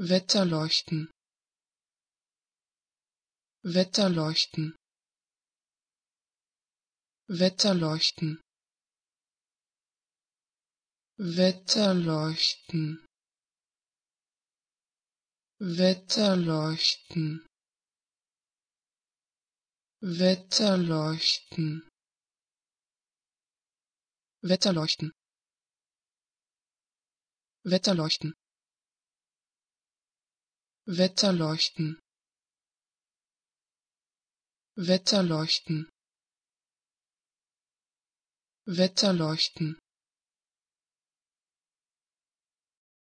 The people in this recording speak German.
Wetterleuchten. Wetterleuchten. Wetterleuchten. Wetterleuchten. Wetterleuchten. Wetterleuchten. Wetterleuchten. Wetterleuchten Wetterleuchten. Wetterleuchten. Wetterleuchten